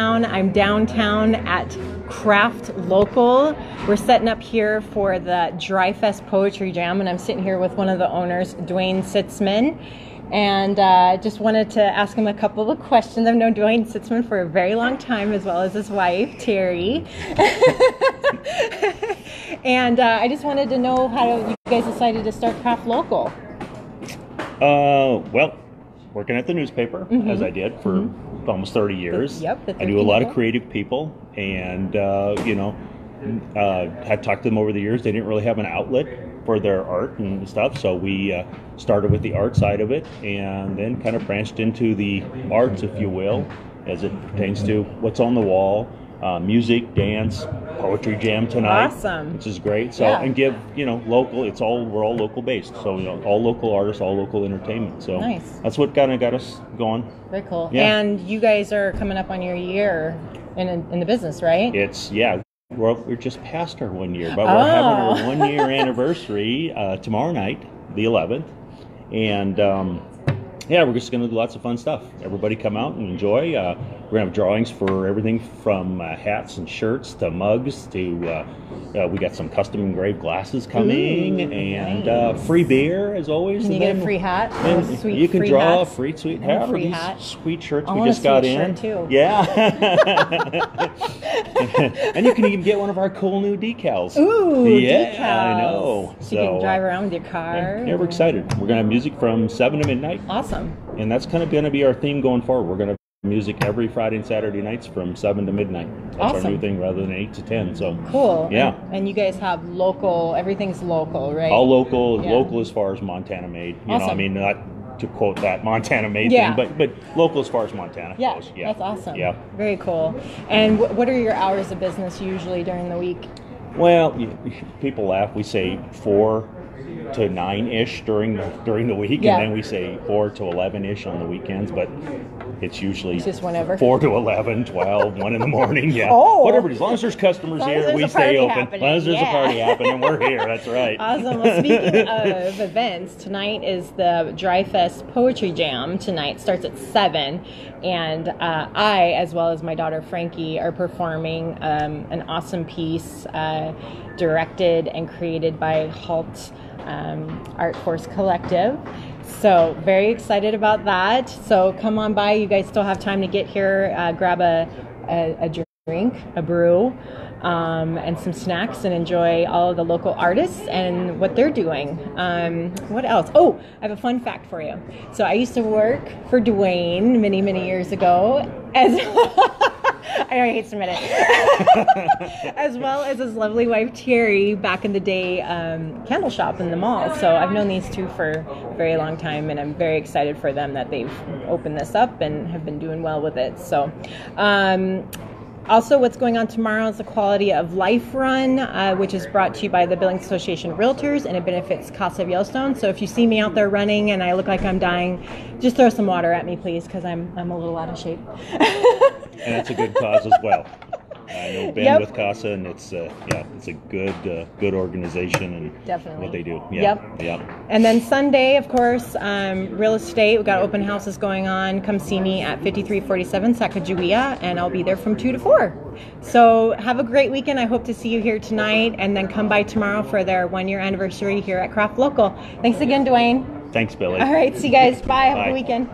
I'm downtown at Craft Local. We're setting up here for the Dreyfest Poetry Jam, and I'm sitting here with one of the owners, Dwayne Sitzman. And uh, just wanted to ask him a couple of questions. I've known Dwayne Sitzman for a very long time, as well as his wife, Terry. and uh, I just wanted to know how you guys decided to start Craft Local. Uh, well, working at the newspaper as I did for almost 30 years. Yep, I knew a lot 13 of creative people, and uh, you know, uh, had talked to them over the years. They didn't really have an outlet for their art and stuff, so we uh, started with the art side of it, and then kind of branched into the arts, if you will, as it pertains to what's on the wall. Uh, music, dance, poetry jam tonight, Awesome. which is great. So Yeah. and give you know local. It's all we're all local based, so you know all local artists, all local entertainment. So Nice. that's what kind of got us going. Very cool. Yeah. And you guys are coming up on your year in, in the business, right? It's yeah. We're, we're just past our one year, but we're having Oh. our one year anniversary uh, tomorrow night, the 11th, and um, yeah, we're just going to do lots of fun stuff. Everybody come out and enjoy. Uh, we're going to have drawings for everything from uh, hats and shirts to mugs to uh, uh, we got some custom engraved glasses coming Ooh, and nice. uh, free beer as always. Can you get a free hat? Sweet you can draw hats? a free sweet hat or free these hat. sweet shirts I we just got in. too. Yeah. and you can even get one of our cool new decals. Ooh, yeah, decals. I know. So, you can drive uh, around with your car. Yeah, we're excited. We're gonna have music from seven to midnight, Awesome. and that's kind of gonna be our theme going forward. We're gonna have music every Friday and Saturday nights from seven to midnight. That's our new thing, rather than eight to ten. So Cool. Yeah. And, and you guys have local, everything's local, right? all local, Yeah. local as far as Montana made. You know, I Awesome. mean, not to quote that Montana made Yeah. thing, but but local as far as Montana yeah, goes. Yeah, that's awesome. Yeah. Very cool. And wh- what are your hours of business usually during the week? Well, you, people laugh. We say four to nine ish during the during the week, Yeah. and then we say four to eleven ish on the weekends. But it's usually It's just whenever. four to 11, 12, 1 in the morning. Yeah, Oh. whatever. As long as there's customers As here, we stay open. As long as there's yeah. a party happening, we're here. That's right. Awesome. Well, speaking of events, tonight is the Dreyfest Poetry Jam. Tonight starts at 7. And uh, I, as well as my daughter Frankie, are performing um, an awesome piece uh, directed and created by Halt um, Art Force Collective. So, very excited about that. So, come on by. You guys still have time to get here, uh, grab a, a, a drink, a brew, um, and some snacks, and enjoy all of the local artists and what they're doing. Um, what else? Oh, I have a fun fact for you. So I used to work for Dwayne many, many years ago as. I know I hate to admit it. as well as his lovely wife Terry back in the day, um, candle shop in the mall. So I've known these two for a very long time, and I'm very excited for them that they've opened this up and have been doing well with it. So. Um, also, what's going on tomorrow is the Quality of Life Run, uh, which is brought to you by the Billings Association of Realtors, and it benefits Casa of Yellowstone. So if you see me out there running and I look like I'm dying, just throw some water at me, please, because I'm I'm a little out of shape. And that's a good cause as well. I know Ben Yep. with Casa, and it's uh, yeah, it's a good uh, good organization and Definitely. what they do. Yeah, Yep. yeah. And then Sunday, of course, um, real estate. We've got open houses going on. Come see me at 5347 Sacagawea, and I'll be there from 2 to 4. So have a great weekend. I hope to see you here tonight, and then come by tomorrow for their one year anniversary here at Craft Local. Thanks again, Dwayne. Thanks, Billie. All right, see you guys. Bye. Have a good weekend.